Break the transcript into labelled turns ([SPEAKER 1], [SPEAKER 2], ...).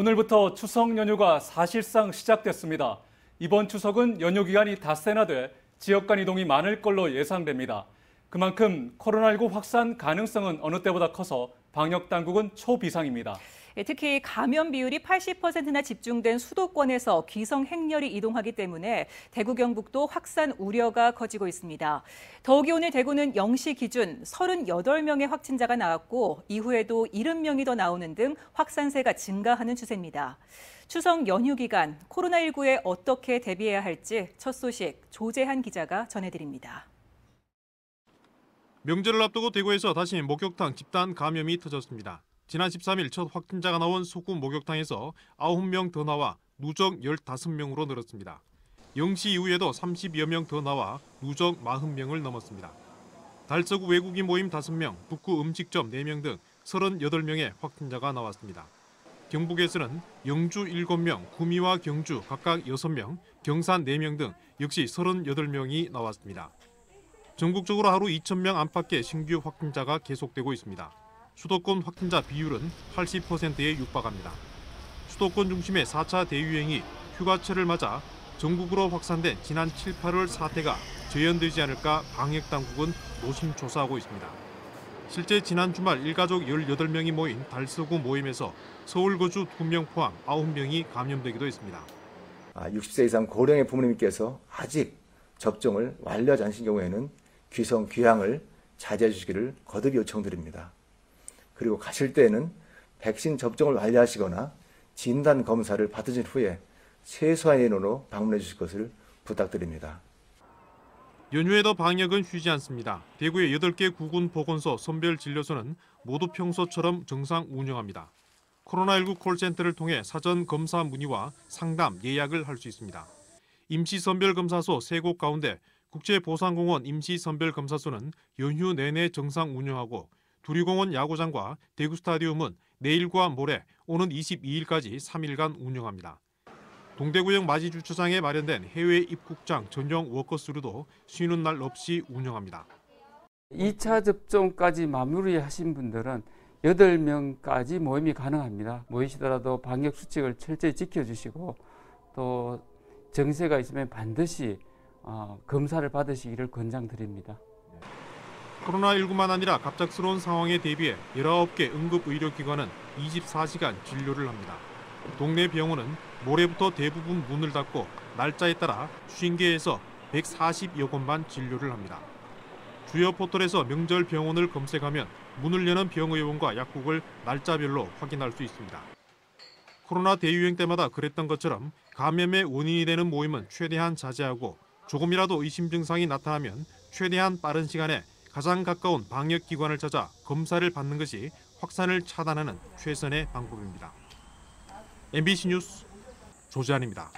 [SPEAKER 1] 오늘부터 추석 연휴가 사실상 시작됐습니다. 이번 추석은 연휴 기간이 닷새나 돼 지역 간 이동이 많을 걸로 예상됩니다. 그만큼 코로나19 확산 가능성은 어느 때보다 커서 방역 당국은 초비상입니다.
[SPEAKER 2] 예, 특히 감염 비율이 80%나 집중된 수도권에서 기성 행렬이 이동하기 때문에 대구 경북도 확산 우려가 커지고 있습니다. 더욱이 오늘 대구는 0시 기준 38명의 확진자가 나왔고 이후에도 70명이 더 나오는 등 확산세가 증가하는 추세입니다. 추석 연휴 기간 코로나19에 어떻게 대비해야 할지 첫 소식 조재한 기자가 전해드립니다.
[SPEAKER 3] 명절을 앞두고 대구에서 다시 목욕탕 집단 감염이 터졌습니다. 지난 13일 첫 확진자가 나온 소구 목욕탕에서 9명 더 나와 누적 15명으로 늘었습니다. 0시 이후에도 30여 명 더 나와 누적 40명을 넘었습니다. 달서구 외국인 모임 5명, 북구 음식점 4명 등 38명의 확진자가 나왔습니다. 경북에서는 영주 7명, 구미와 경주 각각 6명, 경산 4명 등 역시 38명이 나왔습니다. 전국적으로 하루 2,000명 안팎의 신규 확진자가 계속되고 있습니다. 수도권 확진자 비율은 80%에 육박합니다. 수도권 중심의 4차 대유행이 휴가철을 맞아 전국으로 확산된 지난 7, 8월 사태가 재현되지 않을까 방역 당국은 노심초사하고 있습니다. 실제 지난 주말 일가족 18명이 모인 달서구 모임에서 서울 거주 2명 포함 9명이 감염되기도 했습니다.
[SPEAKER 4] 아, 60세 이상 고령의 부모님께서 아직 접종을 완료하지 않으신 경우에는 귀성 귀향을 자제해 주시기를 거듭 요청드립니다. 그리고 가실 때에는 백신 접종을 완료하시거나 진단 검사를 받으신 후에 최소한의 인원으로 방문해 주실 것을 부탁드립니다.
[SPEAKER 3] 연휴에도 방역은 쉬지 않습니다. 대구의 8개 구군 보건소 선별 진료소는 모두 평소처럼 정상 운영합니다. 코로나19 콜센터를 통해 사전 검사 문의와 상담, 예약을 할 수 있습니다. 임시 선별 검사소 3곳 가운데 국제보상공원 임시 선별 검사소는 연휴 내내 정상 운영하고 두리공원 야구장과 대구 스타디움은 내일과 모레 오는 22일까지 3일간 운영합니다. 동대구역 맞이 주차장에 마련된 해외 입국장 전용 워커스루도 쉬는 날 없이 운영합니다.
[SPEAKER 5] 2차 접종까지 마무리하신 분들은 8명까지 모임이 가능합니다. 모이시더라도 방역 수칙을 철저히 지켜주시고 또 증세가 있으면 반드시 어, 검사를 받으시기를 권장드립니다.
[SPEAKER 3] 코로나19만 아니라 갑작스러운 상황에 대비해 19개 응급의료기관은 24시간 진료를 합니다. 동네 병원은 모레부터 대부분 문을 닫고 날짜에 따라 50개에서 140여 곳만 진료를 합니다. 주요 포털에서 명절 병원을 검색하면 문을 여는 병의원과 약국을 날짜별로 확인할 수 있습니다. 코로나 대유행 때마다 그랬던 것처럼 감염의 원인이 되는 모임은 최대한 자제하고 조금이라도 의심 증상이 나타나면 최대한 빠른 시간에 가장 가까운 방역 기관을 찾아 검사를 받는 것이 확산을 차단하는 최선의 방법입니다. MBC 뉴스 조지안입니다.